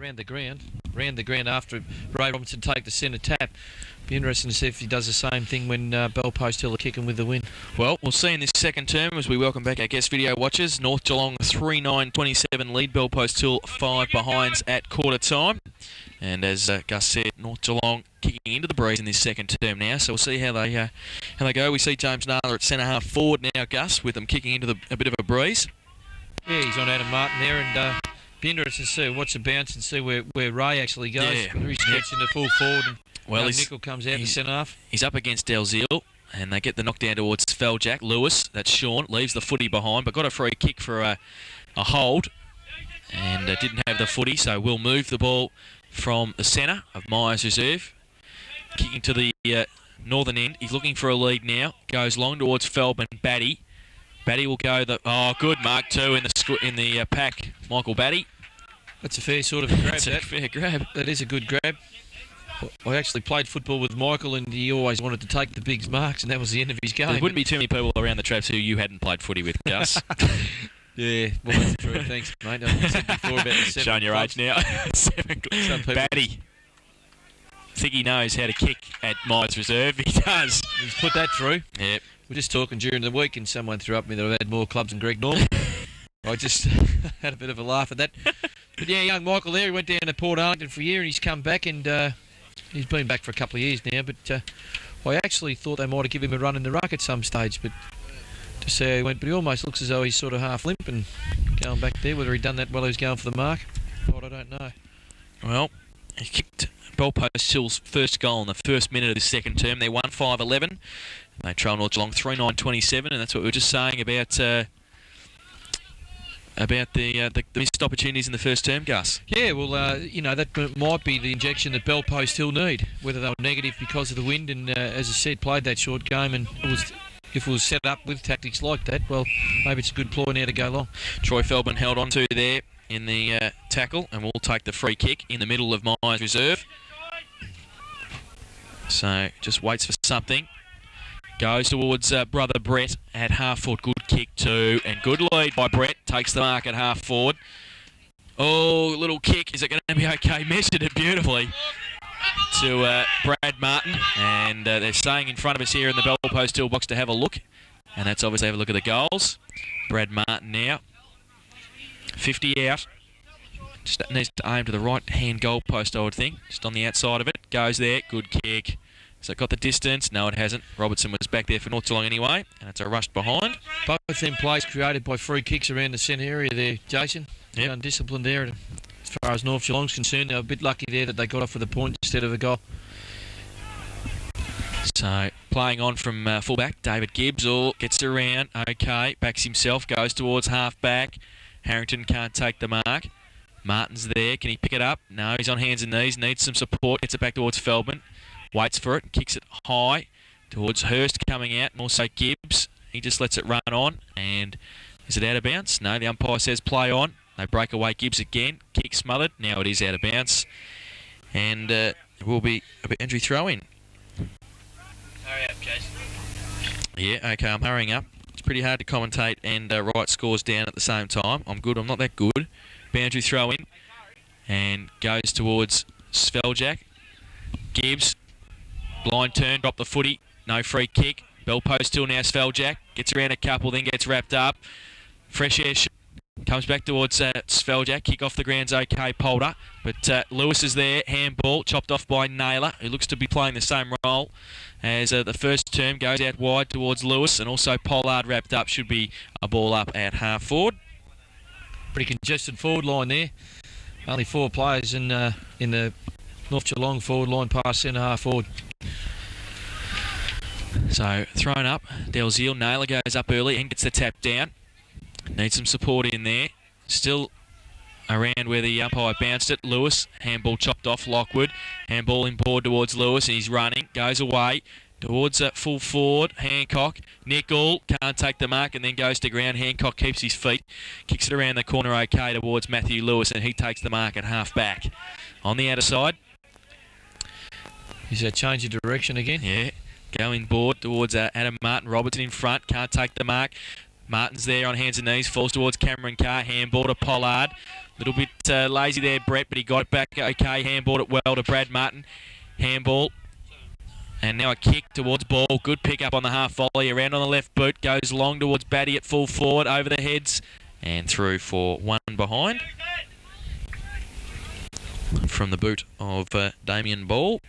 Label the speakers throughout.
Speaker 1: around the ground, round the ground after Ray Robinson take the centre tap. Be interesting to see if he does the same thing when uh, Bell Post Hill are kicking with the win.
Speaker 2: Well, we'll see in this second term as we welcome back our guest video watchers. North Geelong 3 9 27 lead, Bell Post Hill 5 behinds at quarter time. And as uh, Gus said, North Geelong kicking into the breeze in this second term now. So we'll see how they uh, how they go. We see James Naylor at centre half forward now, Gus, with them kicking into the, a bit of a breeze.
Speaker 1: Yeah, he's on Adam Martin there, and uh, be interesting to see watch the bounce and see where, where Ray actually goes.
Speaker 2: Yeah.
Speaker 1: Whether he steps into full forward and
Speaker 2: Well,
Speaker 1: uh,
Speaker 2: he's-
Speaker 1: Nickel comes out the
Speaker 2: he's-
Speaker 1: centre half.
Speaker 2: He's up against Dalziel, and they get the knockdown towards Sveljak. Lewis, that's Sean, leaves the footy behind, but got a free kick for a, a hold, and uh, didn't have the footy, so we'll move the ball from the centre of Myers Reserve, kicking to the uh, northern end. He's looking for a lead now. Goes long towards Feldman. Batty. Batty will go the oh good mark two in the squ- in the uh, pack. Michael Batty.
Speaker 1: That's a fair sort of grab.
Speaker 2: That's a
Speaker 1: that.
Speaker 2: fair grab.
Speaker 1: That is a good grab. I actually played football with Michael, and he always wanted to take the big marks, and that was the end of his game.
Speaker 2: There wouldn't be too many people around the traps who you hadn't played footy with, Gus.
Speaker 1: Yeah, well, that's true. Thanks, mate. I said before about the seven
Speaker 2: Showing your
Speaker 1: clubs.
Speaker 2: age now. Seven.
Speaker 1: Some people-
Speaker 2: Batty. Think he knows how to kick at Myers Reserve. He does.
Speaker 1: He's put that through.
Speaker 2: Yep.
Speaker 1: We're just talking during the week, and someone threw up me that I've had more clubs than Greg Norman. I just had a bit of a laugh at that. But yeah, young Michael there, he went down to Portarlington for a year, and he's come back, and uh, he's been back for a couple of years now. But uh, I actually thought they might have given him a run in the ruck at some stage, but to see how he went, but he almost looks as though he's sort of half limp and going back there. Whether he'd done that while he was going for the mark, God, I don't know.
Speaker 2: Well, he kicked Bellpost Hill's first goal in the first minute of the second term. They won 5 11. They trail North Geelong 3 9 27, and that's what we were just saying about. Uh, about the, uh, the the missed opportunities in the first term, Gus.
Speaker 1: Yeah, well, uh, you know, that might be the injection that Bell Post Hill need. Whether they were negative because of the wind, and uh, as I said, played that short game, and it was, if it was set up with tactics like that, well, maybe it's a good ploy now to go long.
Speaker 2: Troy Feldman held on to there in the uh, tackle, and we'll take the free kick in the middle of Myers Reserve. So just waits for something. Goes towards uh, brother Brett at half forward. Good kick too, and good lead by Brett. Takes the mark at half forward. Oh, little kick. Is it going to be okay? Measured it beautifully to uh, Brad Martin, and uh, they're staying in front of us here in the Bell Post Hill box to have a look, and that's obviously have a look at the goals. Brad Martin now. 50 out. Just needs to aim to the right hand goal post, I would think. Just on the outside of it. Goes there. Good kick. It got the distance? No, it hasn't. Robertson was back there for North Geelong anyway. And it's a rush behind.
Speaker 1: Both in plays created by free kicks around the centre area there, Jason.
Speaker 2: Yep.
Speaker 1: Undisciplined there. As far as North Geelong's concerned, they were a bit lucky there that they got off with a point instead of a goal.
Speaker 2: So playing on from uh, fullback, David Gibbs all gets around. Okay, backs himself, goes towards halfback. Harrington can't take the mark. Martin's there. Can he pick it up? No, he's on hands and knees. Needs some support. Gets it back towards Feldman. Waits for it. Kicks it high towards Hurst coming out, and also Gibbs. He just lets it run on. And is it out of bounds? No, the umpire says play on. They break away Gibbs again. Kick smothered. Now it is out of bounds. And uh, it will be a injury throw in.
Speaker 3: Hurry up, Jason.
Speaker 2: Yeah, okay, I'm hurrying up. It's pretty hard to commentate and uh, write scores down at the same time. I'm good, I'm not that good. Boundary throw in and goes towards Sveljak. Gibbs, blind turn, drop the footy, no free kick. Bell Post Hill now Sveljak. Gets around a couple, then gets wrapped up. Fresh air comes back towards uh, Sveljak. Kick off the ground's okay, Polder. But uh, Lewis is there, handball, chopped off by Naylor, who looks to be playing the same role as uh, the first term goes out wide towards Lewis, and also Pollard wrapped up should be a ball up at half forward.
Speaker 1: Pretty congested forward line there. Only four players in uh, in the North Geelong forward line past centre half forward.
Speaker 2: So thrown up, Dalziel Naylor goes up early and gets the tap down. Needs some support in there. Still around where the umpire bounced it. Lewis, handball chopped off Lockwood. Handball in board towards Lewis and he's running. Goes away towards uh, full forward. Hancock. Nickel can't take the mark and then goes to ground. Hancock keeps his feet. Kicks it around the corner okay towards Matthew Lewis and he takes the mark at half back. On the outer side,
Speaker 1: Is that change of direction again?
Speaker 2: yeah. Going board towards uh, Adam Martin. Robertson in front. Can't take the mark. Martin's there on hands and knees, falls towards Cameron Carr, handball to Pollard. A Little bit uh, lazy there, Brett, but he got it back okay. Handballed it well to Brad Martin. Handball. And now a kick towards ball. Good pick up on the half volley. Around on the left boot. Goes long towards Batty at full forward. Over the heads. And through for one behind. From the boot of uh, Damien Ball.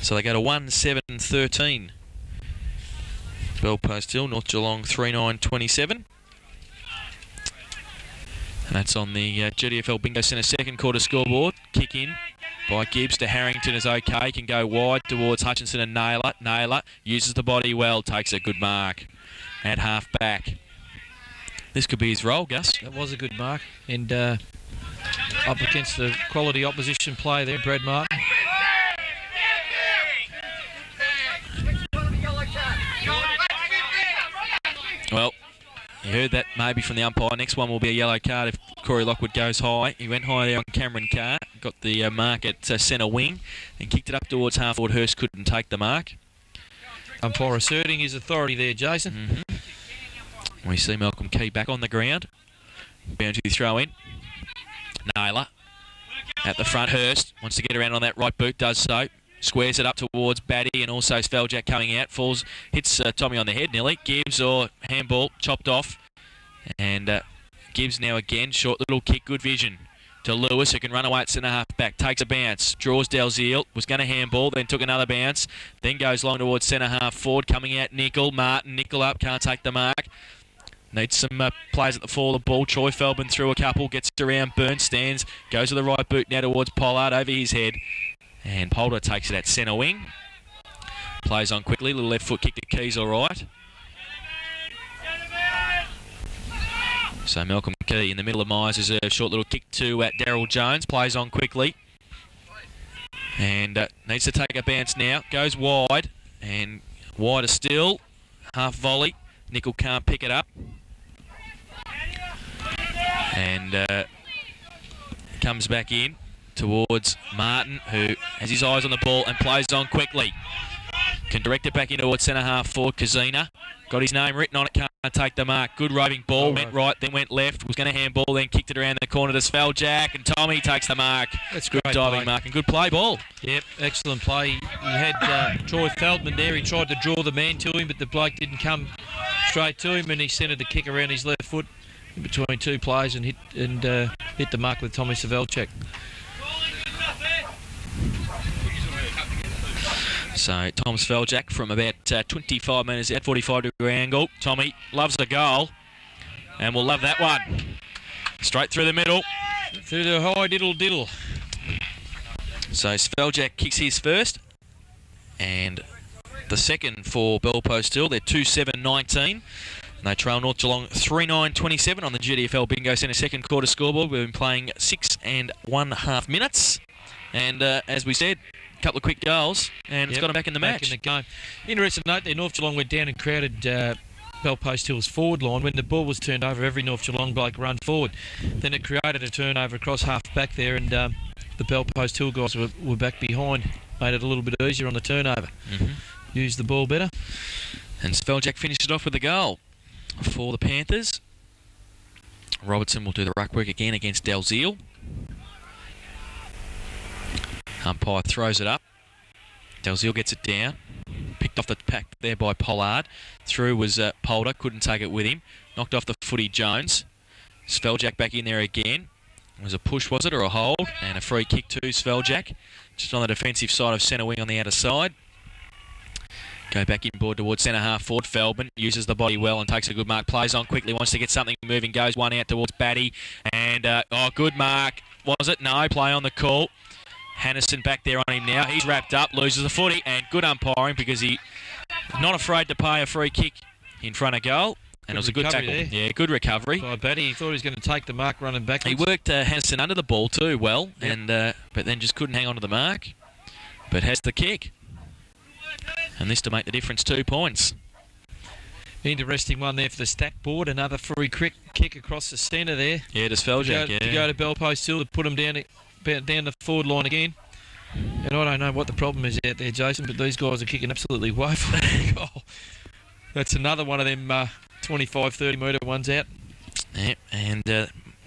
Speaker 2: So they go to 1 7 13. Bell Post Hill, North Geelong 3 9 27. And that's on the uh, GDFL Bingo Centre second quarter scoreboard. Kick in by Gibbs to Harrington is okay. Can go wide towards Hutchinson and Naylor. Naylor uses the body well, takes a good mark at half back. This could be his role, Gus.
Speaker 1: That was a good mark. And uh, up against the quality opposition play there, Brad Martin.
Speaker 2: Well, you heard that maybe from the umpire. Next one will be a yellow card if Corey Lockwood goes high. He went high there on Cameron Carr, got the uh, mark at uh, centre wing, and kicked it up towards half forward. Hurst couldn't take the mark.
Speaker 1: Umpire asserting his authority there, Jason.
Speaker 2: Mm-hmm. We see Malcolm Key back on the ground. Boundary throw in. Naylor at the front. Hurst wants to get around on that right boot, does so. Squares it up towards Batty and also Sveljack coming out. Falls, hits uh, Tommy on the head nearly. Gibbs or handball chopped off. And uh, Gibbs now again. Short little kick, good vision to Lewis who can run away at centre half back. Takes a bounce. Draws Dalziel. Was going to handball, then took another bounce. Then goes long towards centre half forward. Coming out Nickel. Martin, Nickel up. Can't take the mark. Needs some uh, players at the fall of the ball. Troy Feldman through a couple. Gets around. Burns stands. Goes to the right boot now towards Pollard over his head. And Polder takes it at centre wing. Plays on quickly. Little left foot kick to Keys, all right. So Malcolm Key in the middle of Myers is a short little kick to at Daryl Jones. Plays on quickly. And uh, needs to take a bounce now. Goes wide. And wider still. Half volley. Nickel can't pick it up. And uh, comes back in towards Martin, who has his eyes on the ball and plays on quickly. Can direct it back into towards centre half for Kazina got his name written on it. Can't take the mark. Good roving ball.
Speaker 1: Oh,
Speaker 2: went
Speaker 1: right.
Speaker 2: then went left. Was going to handball, then kicked it around the corner to Sveljack, and Tommy takes the mark.
Speaker 1: That's
Speaker 2: good
Speaker 1: great
Speaker 2: diving
Speaker 1: play.
Speaker 2: mark and good play ball.
Speaker 1: Yep, excellent play. He had uh, Troy Feldman there. He tried to draw the man to him, but the bloke didn't come straight to him, and he centred the kick around his left foot in between two players and hit and uh, hit the mark with Tommy Sveljak.
Speaker 2: So Tom Sveljack from about uh, 25 metres out, 45 degree angle. Tommy loves the goal, and we'll love that one. Straight through the middle.
Speaker 1: Through the high diddle diddle.
Speaker 2: So Sveljack kicks his first, and the second for Bell Post Hill. They're 2 7 19. And they trail North Geelong 3 9 27 on the GDFL Bingo Centre second quarter scoreboard. We've been playing six and one half minutes. And uh, as we said, couple of quick goals, and it's
Speaker 1: Yep,
Speaker 2: got them back in the
Speaker 1: back
Speaker 2: match.
Speaker 1: in the game. Interesting note there, North Geelong went down and crowded uh, Bell Post Hill's forward line. When the ball was turned over, every North Geelong bloke run forward. Then it created a turnover across half back there, and um, the Bell Post Hill guys were, were back behind. Made it a little bit easier on the turnover.
Speaker 2: Mhm.
Speaker 1: Used the ball better.
Speaker 2: And Sveljack finished it off with a goal for the Panthers. Robertson will do the ruck work again against Dalziel. Umpire throws it up. Dalziel gets it down. Picked off the pack there by Pollard. Through was uh, Polder. Couldn't take it with him. Knocked off the footy Jones. Sveljack back in there again. It was a push, was it, or a hold? And a free kick to Sveljack. Just on the defensive side of centre wing on the outer side. Go back inboard towards centre half forward. Feldman uses the body well and takes a good mark. Plays on quickly, wants to get something moving. Goes one out towards Batty. And, uh, oh, good mark. Was it? No, play on the call. Hannison back there on him now. He's wrapped up, loses the footy, and good umpiring because he not afraid to pay a free kick in front of goal. And
Speaker 1: Good
Speaker 2: it was a good tackle.
Speaker 1: there.
Speaker 2: Yeah, good recovery.
Speaker 1: By Batty, he thought he was going to take the mark running back.
Speaker 2: He worked uh, Hannison under the ball too well,
Speaker 1: Yep.
Speaker 2: and uh, but then just couldn't hang on to the mark. But has the kick. And this to make the difference two points.
Speaker 1: Interesting one there for the stat board. Another free kick, kick across the centre there.
Speaker 2: Yeah, to
Speaker 1: To go,
Speaker 2: Sveljack, yeah.
Speaker 1: to go to Bell Post Hill to put him down, down the forward line again. And I don't know what the problem is out there, Jason, but these guys are kicking absolutely woeful. goal. That's another one of them uh, 25, 30 metre ones out.
Speaker 2: Yeah, and uh,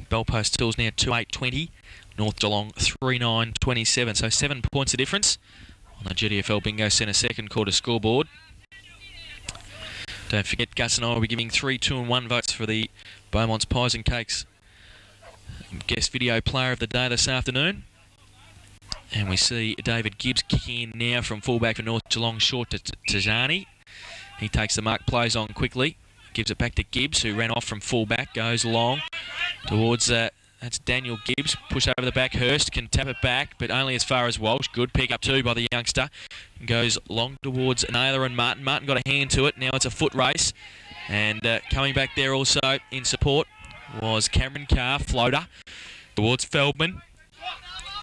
Speaker 2: Bellpost Hill's now 2 8 20. North Geelong 3 9 27. So seven points of difference on the GDFL Bingo Centre second quarter scoreboard. Don't forget, Gus and I will be giving 3, 2 and 1 votes for the Beaumont's Pies and Cakes guest video player of the day this afternoon. And we see David Gibbs kicking in now from fullback for North Geelong short to Tajani. He takes the mark, plays on quickly, gives it back to Gibbs, who ran off from fullback, goes long towards uh, that's Daniel Gibbs. Push over the back. Hurst can tap it back, but only as far as Walsh. Good pick up too by the youngster. Goes long towards Naylor and Martin. Martin got a hand to it. Now it's a foot race. And uh, coming back there also in support was Cameron Carr, floater, towards Feldman.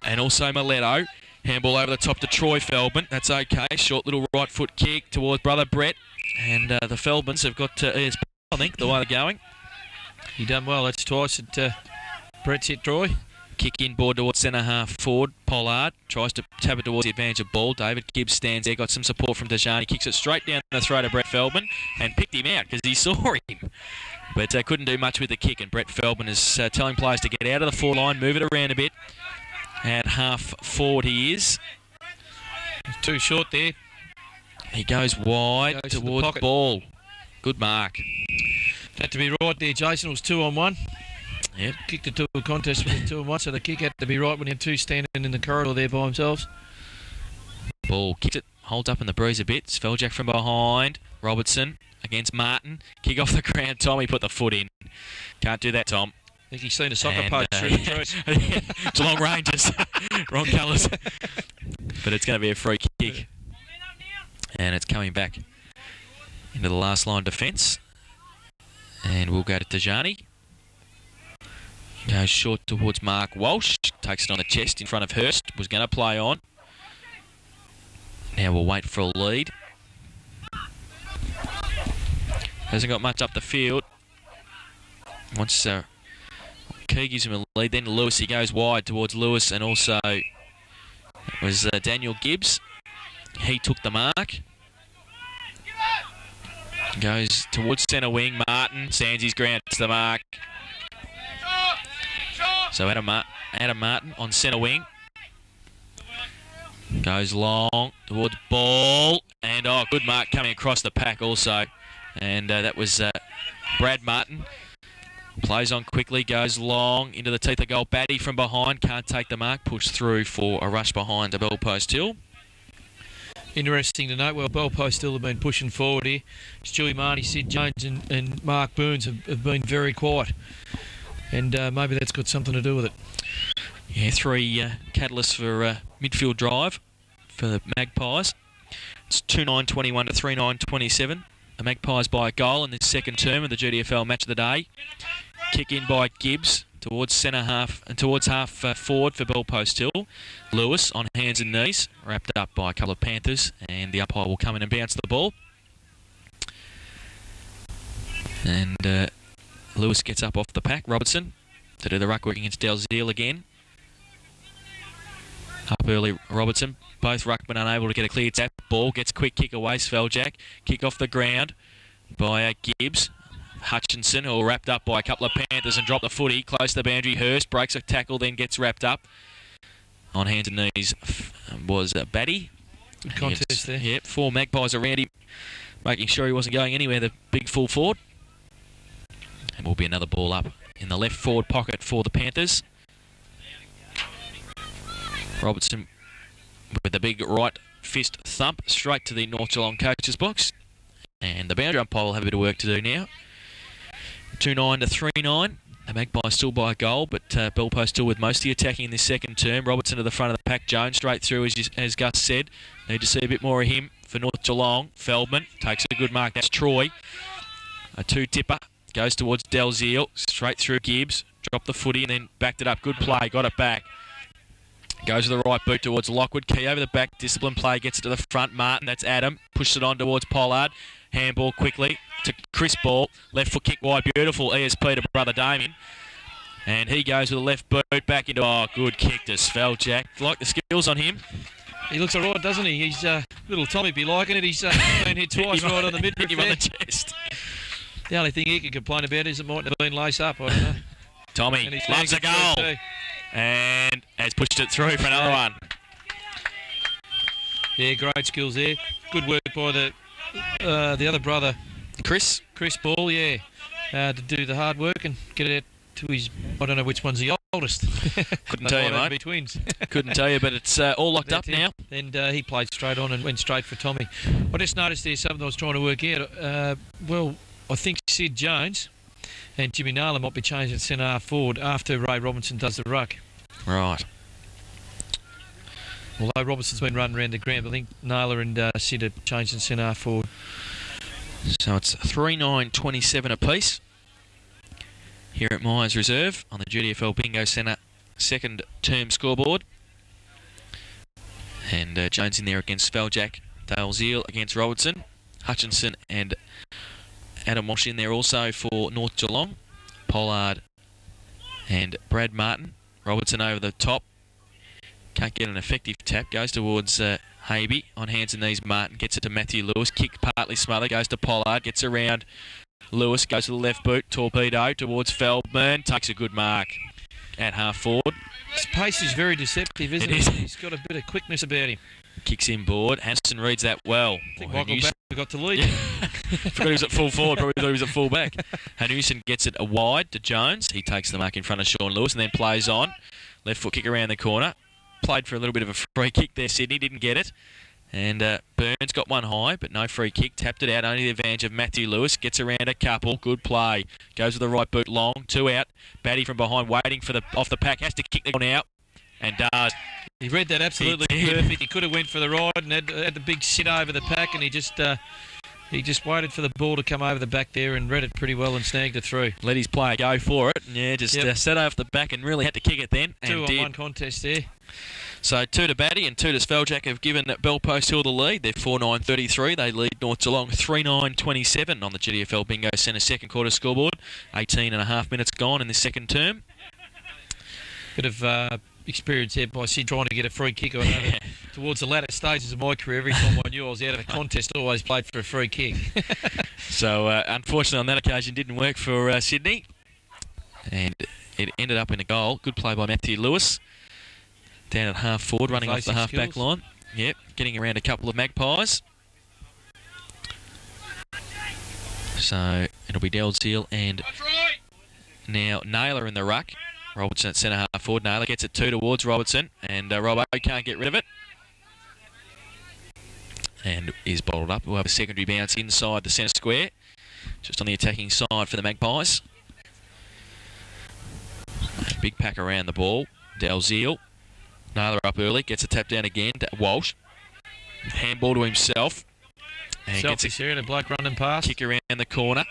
Speaker 2: And also Miletto. Handball over the top to Troy Feldman. That's okay. Short little right foot kick towards brother Brett. And uh, the Feldmans have got to, uh, I think, the way they're going.
Speaker 1: He done well. That's twice at uh, Brett's hit Troy.
Speaker 2: Kick in board towards centre half forward. Pollard tries to tap it towards the advantage of ball. David Gibbs stands there, got some support from Dejani. Kicks it straight down the throat of Brett Feldman and picked him out because he saw him. But uh, couldn't do much with the kick. And Brett Feldman is uh, telling players to get out of the four line, move it around a bit. At half forward he is.
Speaker 1: too short there.
Speaker 2: He goes wide
Speaker 1: Goes to the pocket.
Speaker 2: ball. Good mark.
Speaker 1: Had to be right there, Jason. It was two on one.
Speaker 2: Yep.
Speaker 1: Kicked it to a contest with two and one, so the kick had to be right when you had two standing in the corridor there by themselves.
Speaker 2: Ball kicks it, holds up in the breeze a bit. Sveljak from behind. Robertson against Martin. Kick off the ground. Tommy put the foot in. Can't do that, Tom.
Speaker 1: I think he's seen a soccer
Speaker 2: And,
Speaker 1: post
Speaker 2: uh,
Speaker 1: through the trees.
Speaker 2: Geelong Rangers. Wrong colours. but it's going to be a free kick. And it's coming back into the last line defence. And we'll go to Tajani. Goes short towards Mark Walsh. Takes it on the chest in front of Hurst. Was going to play on. Now we'll wait for a lead. Hasn't got much up the field. Once uh, Key gives him a lead, then Lewis, he goes wide towards Lewis, and also it was uh, Daniel Gibbs. He took the mark. Goes towards centre wing. Martin sands his ground to the mark. So Adam, Mar- Adam Martin on centre wing. Goes long towards ball. And oh, good mark coming across the pack also. And uh, that was uh, Brad Martin. Plays on quickly, goes long into the teeth of goal. Batty from behind, can't take the mark. Push through for a rush behind a bell post hill.
Speaker 1: Interesting to note, well, Bell Post Hill have been pushing forward here. Stewie Marnie, Sid Jones, and, and Mark Burns have, have been very quiet. And uh, maybe that's got something to do with it.
Speaker 2: Yeah, three uh, catalysts for uh, midfield drive for the Magpies. It's 2 9 21 to 3 9 27. The Magpies by a goal in the second term of the GDFL match of the day. Kick in by Gibbs towards centre half and towards half uh, forward for Bellpost Hill. Lewis on hands and knees, wrapped up by a couple of Panthers, and the umpire will come in and bounce the ball. And uh, Lewis gets up off the pack. Robertson to do the ruck work against Dalziel again. Up early, Robertson. Both ruckmen unable to get a clear tap. Ball gets quick kick away. Sveljak. Kick off the ground by Gibbs. Hutchinson, all wrapped up by a couple of Panthers and dropped the footy close to the boundary. Hurst breaks a tackle, then gets wrapped up. On hands and knees was uh, Batty.
Speaker 1: Good contest
Speaker 2: gets-
Speaker 1: there.
Speaker 2: Yep, four magpies around him, making sure he wasn't going anywhere. The big full forward. And will be another ball up in the left forward pocket for the Panthers. Robertson with a big right fist thump straight to the North Geelong coaches box. And the boundary umpire will have a bit of work to do now. 2 9 to 3 9. The Magpies still by a goal, but uh, Bell Post Hill with most of the attacking in this second term. Robertson to the front of the pack. Jones straight through, as, you, as Gus said. Need to see a bit more of him for North Geelong. Feldman takes a good mark. That's Troy. A two tipper goes towards Dalziel. Straight through Gibbs. Dropped the footy and then backed it up. Good play. Got it back. Goes with the right boot towards Lockwood. Key over the back. Discipline play. Gets it to the front. Martin. That's Adam. Pushes it on towards Pollard. Handball quickly to Chris Ball. Left foot kick wide. Beautiful ESP to brother Damien. And he goes with the left boot back into. Oh, good kick to Sveljak. Like the skills on him.
Speaker 1: He looks all right, doesn't he? He's uh, little Tommy be liking it. He's uh, been hit twice right on the
Speaker 2: hit
Speaker 1: midriff
Speaker 2: him on the chest.
Speaker 1: The only thing he can complain about is it mightn't have been lace up. I don't know.
Speaker 2: Tommy
Speaker 1: And he's
Speaker 2: loves a
Speaker 1: snagged it through
Speaker 2: goal
Speaker 1: too.
Speaker 2: and has pushed it through for another one.
Speaker 1: Yeah, great skills there. Good work by the uh, the other brother,
Speaker 2: Chris,
Speaker 1: Chris Ball. Yeah, uh, to do the hard work and get it to his. I don't know which one's the oldest.
Speaker 2: Couldn't tell you,
Speaker 1: might
Speaker 2: mate.
Speaker 1: Be twins.
Speaker 2: couldn't tell you, but it's uh, all locked up
Speaker 1: That's
Speaker 2: now.
Speaker 1: And uh, he played straight on and went straight for Tommy. I just noticed there's something I was trying to work out. Uh, well, I think Sid Jones and Jimmy Naylor might be changing centre half forward after Ray Robinson does the ruck.
Speaker 2: Right.
Speaker 1: Although Robinson's been running around the ground, I think Naylor and uh, Sid are changing centre half forward.
Speaker 2: So it's 3 9 27 apiece here at Myers Reserve on the GDFL Bingo Centre second term scoreboard. And uh, Jones in there against Sveljak, Dale Zeal against Robertson, Hutchinson and Adam Walsh in there also for North Geelong, Pollard and Brad Martin. Robertson over the top. Can't get an effective tap. Goes towards uh, Habe on hands and knees. Martin gets it to Matthew Lewis. Kick partly smothered. Goes to Pollard. Gets around. Lewis goes to the left boot. Torpedo towards Feldman. Takes a good mark at half forward.
Speaker 1: His pace is very deceptive, isn't
Speaker 2: It
Speaker 1: it?
Speaker 2: is.
Speaker 1: He's got a bit of quickness about him.
Speaker 2: Kicks in board. Hanson reads that well.
Speaker 1: I think
Speaker 2: Well,
Speaker 1: Michael got to lead.
Speaker 2: Yeah. Forgot he was at full forward. Probably thought he was at full back. Hanussen gets it wide to Jones. He takes the mark in front of Sean Lewis and then plays on. Left foot kick around the corner. Played for a little bit of a free kick there. Sydney didn't get it. And uh, Burns got one high, but no free kick. Tapped it out. Only the advantage of Matthew Lewis. Gets around a couple. Good play. Goes with the right boot long. Two out. Batty from behind, waiting for the off the pack. Has to kick the one out. And does.
Speaker 1: He read that absolutely
Speaker 2: He
Speaker 1: perfect. He could have went for the ride and had, had the big sit over the pack, and he just uh, he just waited for the ball to come over the back there and read it pretty well and snagged it through.
Speaker 2: Let his player go for it. Yeah, just
Speaker 1: Yep.
Speaker 2: uh, set off the back and really had to kick it then.
Speaker 1: Two
Speaker 2: and
Speaker 1: on
Speaker 2: did.
Speaker 1: one contest there.
Speaker 2: So two to Batty and two to Sveljak have given Bellpost Hill the lead. They're 4-9-33. They lead North Geelong 3-9-27 on the GDFL Bingo Centre second quarter scoreboard. 18 and a half minutes gone in the second term.
Speaker 1: Bit of uh, experience there by Sid trying to get a free kick. I know that towards the latter stages of my career, every time I knew I was out of a contest, I always played for a free kick.
Speaker 2: So uh, unfortunately on that occasion didn't work for uh, Sydney. And it ended up in a goal. Good play by Matthew Lewis. Down at half forward, running off the
Speaker 1: Facing
Speaker 2: half back line. Yep, getting around a couple of magpies. So it'll be Dalziel and now Naylor in the ruck. Robertson at centre half forward. Naylor gets it two towards Robertson, and uh, Robbo can't get rid of it. And is bottled up. We'll have a secondary bounce inside the centre square, just on the attacking side for the Magpies. Big pack around the ball. Dalziel. Naylor up early, gets a tap down again. to Walsh. Handball to himself. And gets a
Speaker 1: Selfish here and a bloke running past.
Speaker 2: kick around the corner.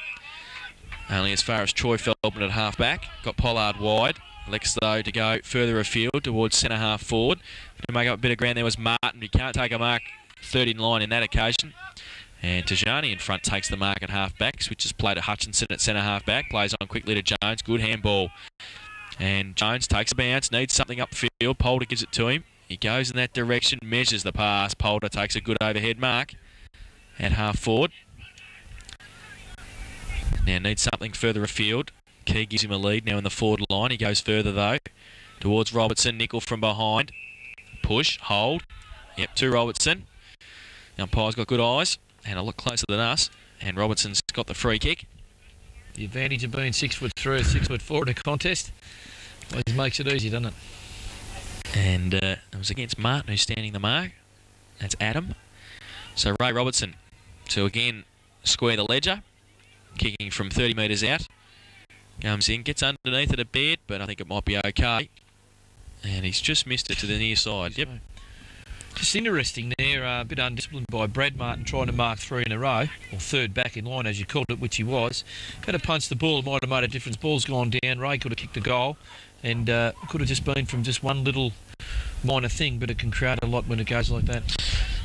Speaker 2: Only as far as Troy Feldman at half back. Got Pollard wide. Elects though to go further afield towards centre half forward. To make up a bit of ground there was Martin. He can't take a mark third in line in that occasion. And Tajani in front takes the mark at half back. Switches play to Hutchinson at centre half back. Plays on quickly to Jones. Good handball. And Jones takes a bounce. Needs something upfield. Polder gives it to him. He goes in that direction. Measures the pass. Polder takes a good overhead mark at half forward. Now needs something further afield. Key gives him a lead now in the forward line. He goes further though. Towards Robertson. Nickel from behind. Push. Hold. Yep, to Robertson. The umpire's got good eyes and a lot closer than us. And Robertson's got the free kick.
Speaker 1: The advantage of being six foot three or six foot four in a contest always makes it easy, doesn't it?
Speaker 2: And uh, it was against Martin who's standing the mark. That's Adam. So Ray Robertson to again square the ledger. Kicking from 30 metres out. Comes in, gets underneath it a bit, but I think it might be okay. And he's just missed it to the near side. Yep.
Speaker 1: Just interesting there, uh, a bit undisciplined by Brad Martin trying to mark three in a row, or third back in line as you called it, which he was. Could have punched the ball, it might have made a difference. Ball's gone down, Ray could have kicked a goal, and uh, could have just been from just one little minor thing, but it can create a lot when it goes like that.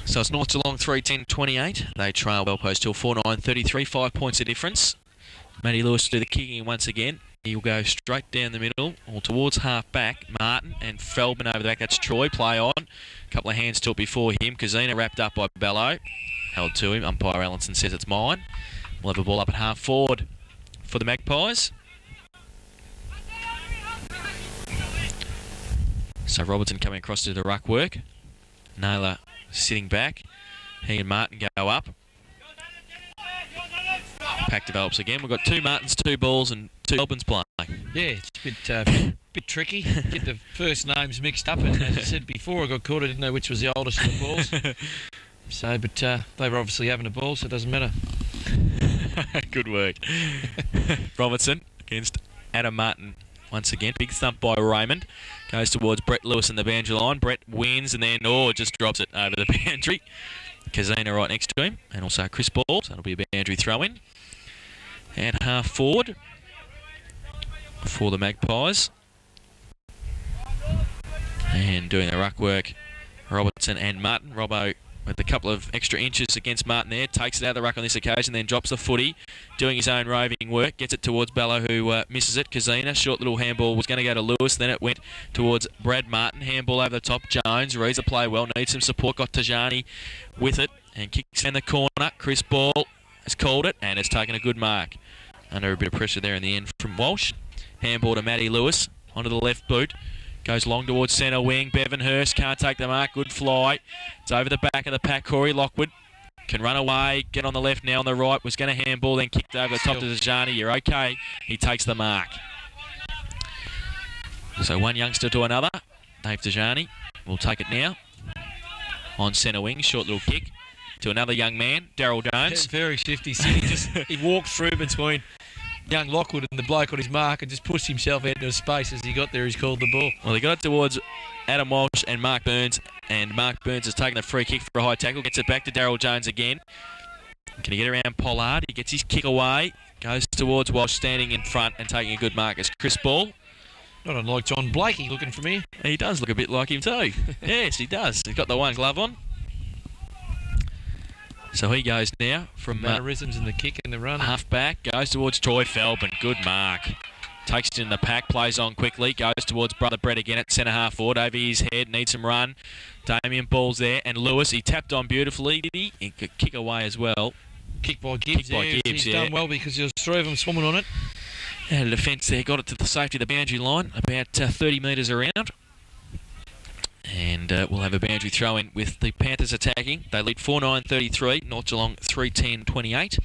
Speaker 2: So it's North Geelong 3 10 28. They trail Bell Post Hill 4 9 33. Five points of difference. Matty Lewis do the kicking once again. He'll go straight down the middle or towards half back. Martin and Feldman over the back. That's Troy. Play on. A couple of hands to it before him. Kazina wrapped up by Bello. Held to him. Umpire Allenson says it's mine. We'll have a ball up at half forward. for the Magpies. So Robertson coming across to the ruck work. Naylor sitting back. He and Martin go up. Pack develops again. We've got two Martins, two balls, and two Melbournes playing.
Speaker 1: Yeah, it's a bit, uh, bit, bit tricky. Get the first names mixed up, and as I said before, I got caught. I didn't know which was the oldest of the balls. So, but uh, they were obviously having a ball, so it doesn't matter.
Speaker 2: Good work. Robertson against Adam Martin once again. Big thump by Raymond. Goes towards Brett Lewis in the boundary line. Brett wins and then, oh, just drops it over the boundary. Kazina right next to him. And also Chris Ball. So that'll be a boundary throw in. And half forward for the Magpies. And doing the ruck work, Robertson and Martin. Robbo with a couple of extra inches against Martin there. Takes it out of the ruck on this occasion, then drops the footy, doing his own roving work. Gets it towards Bello, who uh, misses it. Kazina, short little handball, was going to go to Lewis. Then it went towards Brad Martin. Handball over the top. Jones reads the play well, needs some support. Got Tajani with it and kicks in the corner. Chris Ball has called it and has taken a good mark. Under a bit of pressure there in the end from Walsh. Handball to Matty Lewis onto the left boot. Goes long towards centre wing. Bevan Hurst can't take the mark. Good fly. It's over the back of the pack. Corey Lockwood can run away. Get on the left now on the right. Was going to handball, then kicked over the top to Dejani. You're okay. He takes the mark. So one youngster to another. Dave Dejani will take it now. On centre wing. Short little kick to another young man, Daryl Jones.
Speaker 1: Very shifty. He just he walked through between young Lockwood and the bloke on his mark and just pushed himself out into space as he got there. He's called the ball.
Speaker 2: Well, he got it towards Adam Walsh and Mark Burns, and Mark Burns has taken the free kick for a high tackle. Gets it back to Daryl Jones again. Can he get around Pollard? He gets his kick away. Goes towards Walsh standing in front and taking a good mark as Chris Ball.
Speaker 1: Not unlike John Blakey looking from here.
Speaker 2: He does look a bit like him too. yes, he does. He's got the one glove on. So he goes now from uh,
Speaker 1: Mannerisms in the kick and the run.
Speaker 2: half back, goes towards Troy Feldman. Good mark. Takes it in the pack, plays on quickly, goes towards Brother Brett again at centre half forward. Over his head, needs some run. Damien Ball's there, and Lewis, he tapped on beautifully, did he? He could kick away as well.
Speaker 1: Kick by Gibbs.
Speaker 2: Kick by
Speaker 1: yeah,
Speaker 2: Gibbs,
Speaker 1: he's
Speaker 2: yeah.
Speaker 1: done well because there was three of them swimming on it.
Speaker 2: And the defence there got it to the safety of the boundary line, about uh, 30 metres around. And uh, we'll have a boundary throw in with the Panthers attacking. They lead 4 9 33, North Geelong 3 10 28.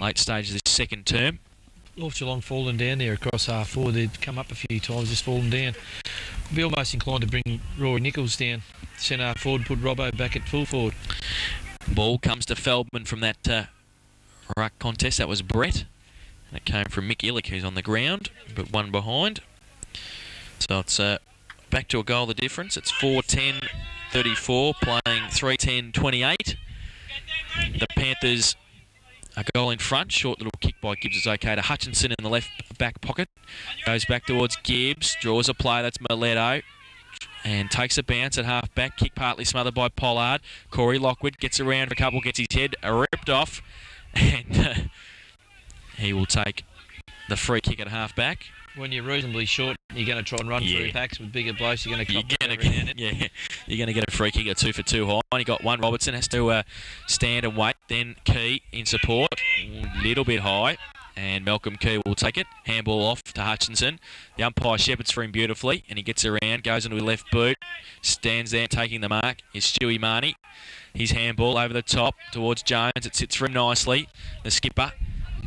Speaker 2: Late stage of this second term.
Speaker 1: North Geelong falling down there across half four. They'd come up a few times, just fallen down. I'd be almost inclined to bring Rory Nichols down. Centre half forward, put Robbo back at full forward.
Speaker 2: Ball comes to Feldman from that uh, ruck contest. That was Brett. And it came from Mick Illick, who's on the ground, but one behind. So it's uh, back to a goal the difference. It's 4 10 34, playing 3 10 28. The Panthers a goal in front. Short little kick by Gibbs is okay to Hutchinson in the left back pocket. Goes back towards Gibbs. Draws a play. That's Mileto. And takes a bounce at half back. Kick partly smothered by Pollard. Corey Lockwood gets around for a couple, gets his head ripped off. And uh, he will take the free kick at half back.
Speaker 1: When you're reasonably short, you're going to try and run
Speaker 2: Yeah.
Speaker 1: through packs with bigger blokes. You're going to
Speaker 2: You're
Speaker 1: come
Speaker 2: gonna
Speaker 1: every now
Speaker 2: get, yeah, you're gonna get a free kick or two for two high. He got one. Robertson has to uh, stand and wait. Then Key in support, a little bit high, and Malcolm Key will take it. Handball off to Hutchinson. The umpire shepherds for him beautifully, and he gets around, goes into his left boot, stands there taking the mark. Is Stewie Marnie. His handball over the top towards Jones. It sits for him nicely. The skipper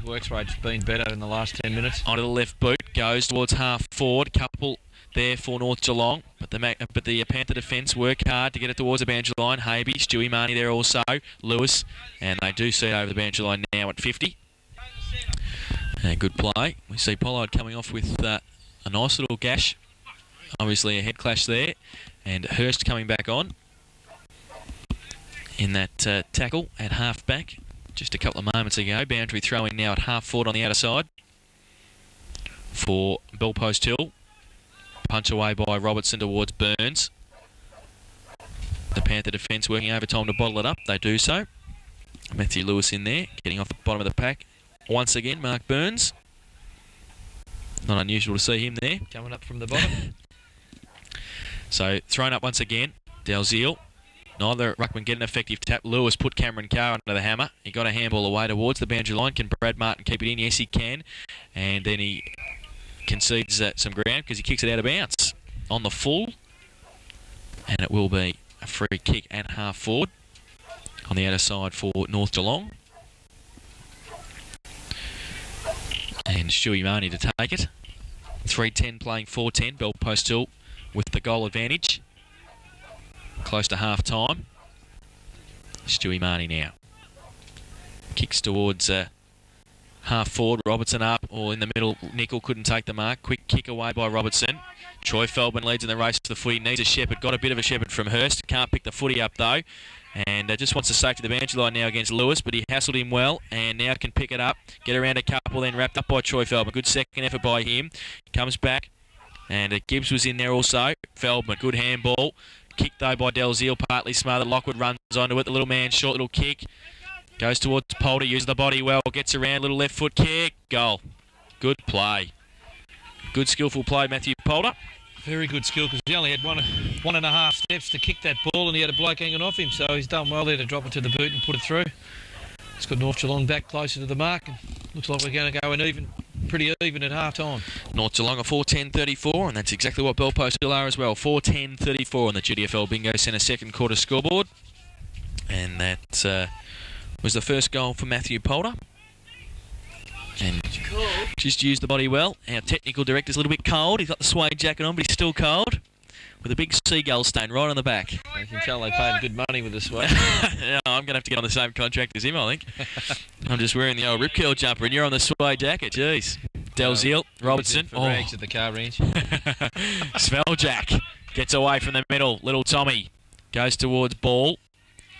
Speaker 1: works rate's been better in the last 10 minutes.
Speaker 2: onto the left boot, goes towards half forward. Couple there for North Geelong, but the but the Panther defence work hard to get it towards the boundary line. Habe, Stewie Marnie there also, Lewis, and they do see it over the boundary line now at 50. And good play. We see Pollard coming off with uh, a nice little gash. Obviously a head clash there, and Hurst coming back on in that uh, tackle at half back just a couple of moments ago. Boundary throwing now at half forward on the outer side for Bellpost Hill. Punch away by Robertson towards Burns. The Panther defence working overtime to bottle it up. They do so. Matthew Lewis in there, getting off the bottom of the pack. Once again, Mark Burns. Not unusual to see him there.
Speaker 1: Coming up from the bottom.
Speaker 2: So thrown up once again. Dalziel Neither Ruckman get an effective tap. Lewis put Cameron Carr under the hammer. He got a handball away towards the boundary line. Can Brad Martin keep it in? Yes, he can. And then he concedes uh, some ground because he kicks it out of bounds on the full. And it will be a free kick at half forward on the outer side for North Geelong. And Stewie Marnie to take it. 310 playing 410. Bell Post Hill with the goal advantage. Close to half time. Stewie Marnie now. Kicks towards uh, half forward. Robertson up or in the middle. Nickel couldn't take the mark. Quick kick away by Robertson. Troy Feldman leads in the race for the footy. Needs a shepherd. Got a bit of a shepherd from Hurst. Can't pick the footy up though. And uh, just wants to safety the boundary line now against Lewis, but he hassled him well and now can pick it up. Get around a couple, then wrapped up by Troy Feldman. Good second effort by him. Comes back. And uh, Gibbs was in there also. Feldman, good handball. Kicked though by Dalziel, partly smothered. Lockwood runs onto it. The little man, short little kick. Goes towards Polder, uses the body well. Gets around, little left foot kick. Goal. Good play. Good skillful play, Matthew Polder.
Speaker 1: Very good skill because he only had one one and a half steps to kick that ball and he had a bloke hanging off him. So he's done well there to drop it to the boot and put it through. It's got North Geelong back closer to the mark. And looks like we're going to go in even, pretty even at half time.
Speaker 2: North Geelong are 4-10-34, and that's exactly what Bellpost Hill are as well. 4-10-34 on the GDFL Bingo Centre second quarter scoreboard. And that uh, was the first goal for Matthew Polder. And just used the body well. Our technical director's a little bit cold. He's got the suede jacket on, but he's still cold. With a big seagull stain right on the back.
Speaker 1: I can tell they paid good money with this one.
Speaker 2: yeah, I'm going to have to get on the same contract as him, I think. I'm just wearing the old rip curl jumper, and you're on the suede jacket. Jeez. Dalziel, Robertson.
Speaker 1: For rags oh. at the car ranch.
Speaker 2: Sveljack gets away from the middle. Little Tommy goes towards ball.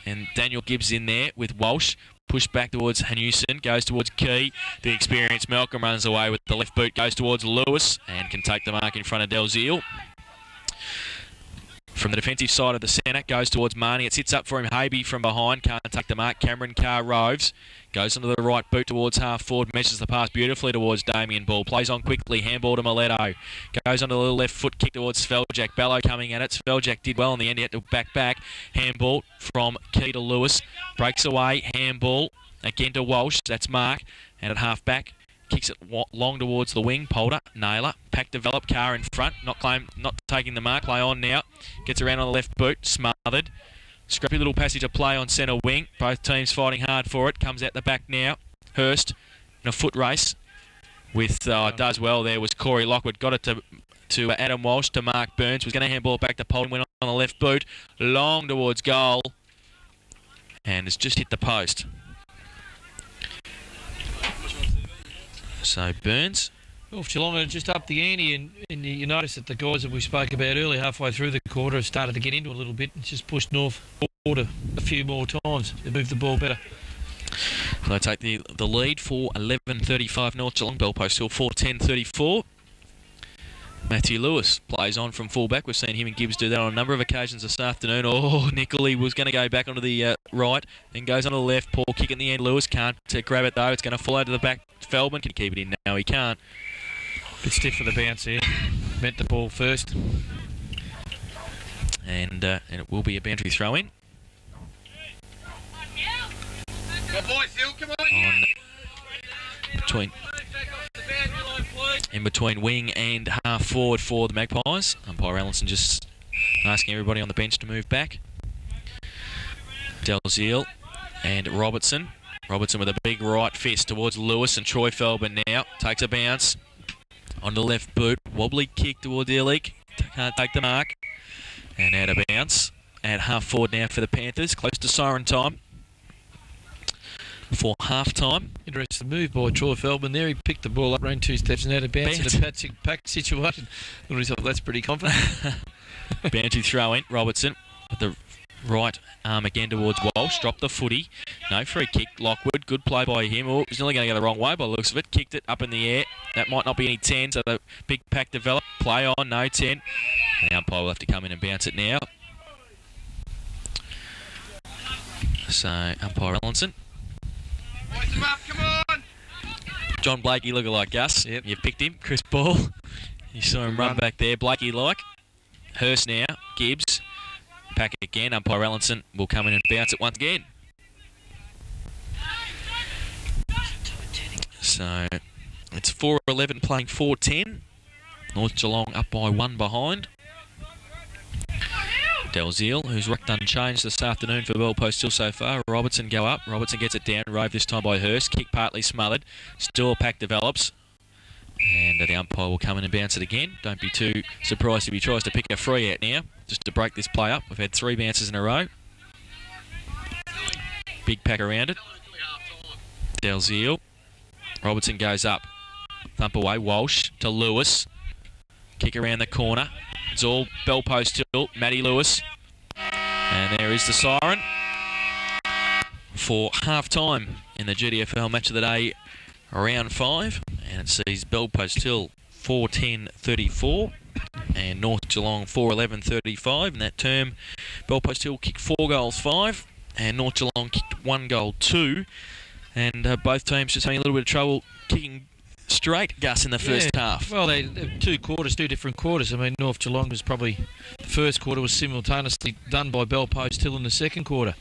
Speaker 2: And Daniel Gibbs in there with Walsh. Pushed back towards Hanusen, goes towards Key. The experienced Malcolm runs away with the left boot, goes towards Lewis and can take the mark in front of Dalziel. From the defensive side of the centre, goes towards Marnie. It sits up for him. Habe from behind, can't take the mark. Cameron Carr roves. Goes onto the right boot towards half forward, measures the pass beautifully towards Damien Ball. Plays on quickly, handball to Miletto. Goes onto the little left foot kick towards Sveljak. Bellow coming at it. Sveljak did well in the end. He had to back back. Handball from Key to Lewis. Breaks away. Handball again to Walsh. That's Mark. And at half back, kicks it long towards the wing. Polder, Naylor, pack develop, car in front, not claim, not taking the mark. Play on now, gets around on the left boot, smothered. Scrappy little passage of play on centre wing. Both teams fighting hard for it. Comes out the back now. Hurst in a foot race with uh, does well there was Corey Lockwood. Got it to to Adam Walsh to Mark Burns. Was going to handball it back to Polden. Went on the left boot, long towards goal, and has just hit the post. So Burns.
Speaker 1: Well, Geelong are just up the ante, and, and you notice that the guys that we spoke about earlier, halfway through the quarter, have started to get into it a little bit. and just pushed North forward a, a few more times. They moved the ball better.
Speaker 2: So they take the the lead for 11.35 North Geelong. Bell Post Hill 4.10.34. Matthew Lewis plays on from fullback. We've seen him and Gibbs do that on a number of occasions this afternoon. Oh, Nickley was going to go back onto the uh, right, then goes onto the left. Poor kick in the end. Lewis can't grab it though. It's going to follow to the back. Feldman can keep it in now. He can't.
Speaker 1: Bit stiff for the bounce here. Meant the ball first.
Speaker 2: And uh, and it will be a boundary throw in.
Speaker 3: Good boy, Phil, come on.
Speaker 2: On between in between wing and half forward for the Magpies. Umpire Allenson just asking everybody on the bench to move back. Dalziel and Robertson. Robertson with a big right fist towards Lewis and Troy Feldman now. Takes a bounce on the left boot. Wobbly kick towards Illick. Can't take the mark. And out of bounce. At half forward now for the Panthers. Close to siren time for half time.
Speaker 1: Interesting move by Troy Feldman there. He picked the ball up, ran two steps, and had a bounce in a patch, pack situation. And he thought that's pretty confident.
Speaker 2: Boundary throw in. Robertson with the right arm again towards Walsh. Dropped the footy. No free kick. Lockwood. Good play by him. Oh, he's nearly going to go the wrong way by the looks of it. Kicked it up in the air. That might not be any 10, so the big pack developed. Play on. No 10. And the umpire will have to come in and bounce it now. So, umpire Allenson.
Speaker 3: Hoist him up, come on.
Speaker 2: John Blakey lookalike, Gus.
Speaker 1: Yep.
Speaker 2: You picked him. Chris Ball. You saw him run
Speaker 1: Run.
Speaker 2: back there. Blakey like. Hurst now. Gibbs. Pack again. Umpire Allenson will come in and bounce it once again. So it's 4-11 playing 4-10. North Geelong up by one behind. Dalziel, who's wrecked unchanged this afternoon for Bell Post still so far. Robertson go up. Robertson gets it down. Rove this time by Hurst. Kick partly smothered. Still pack develops. And the umpire will come in and bounce it again. Don't be too surprised if he tries to pick a free out now, just to break this play up. We've had three bounces in a row. Big pack around it. Dalziel. Robertson goes up. Thump away. Walsh to Lewis. Kick around the corner. It's all bell post tilt. Matty Lewis. And there is the siren for half time in the GDFL match of the day, round five. And it sees bell post hill 410 34 and North Geelong 411 35. In that term, bell post hill kicked four goals, five, and North Geelong kicked one goal, two. And uh, both teams just having a little bit of trouble kicking straight, Gus, in the first
Speaker 1: Yeah.
Speaker 2: half.
Speaker 1: Well, they they're two quarters, two different quarters. I mean, North Geelong was probably the first quarter was simultaneously done by Bell Post Hill in the second quarter,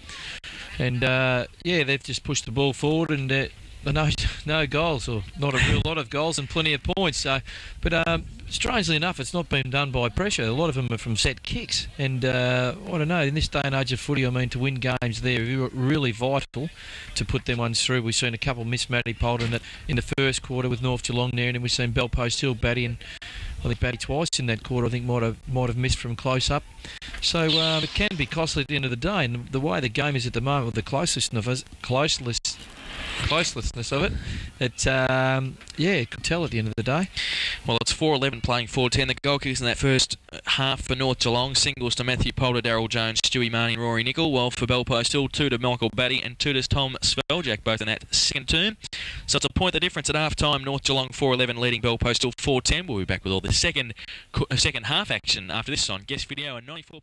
Speaker 1: and uh, yeah, they've just pushed the ball forward and. Uh, no, no goals, or not a real lot of goals, and plenty of points. So, but um, strangely enough, it's not been done by pressure. A lot of them are from set kicks, and uh, I don't know. In this day and age of footy, I mean, to win games, they're really vital to put them ones through. We've seen a couple miss Matty Polden in the first quarter with North Geelong there, and then we've seen Bell Post Hill batty, and I think batty twice in that quarter. I think might have might have missed from close up. So uh, it can be costly at the end of the day, and the way the game is at the moment, with the closest of us, closeness, closelessness of it, it um, yeah, it could tell at the end of the day.
Speaker 2: Well, it's 4-11 playing 4-10. The goal kickers in that first half for North Geelong. Singles to Matthew Polder, Daryl Jones, Stewie Marnie Rory Nickel. While for Bell Post Hill, two to Michael Batty and two to Tom Sveljak, both in that second term. So it's a point the difference at half time. North Geelong 4-11 leading Bell Post Hill 4-10. We'll be back with all the second, second half action after this on Guest Video and 94.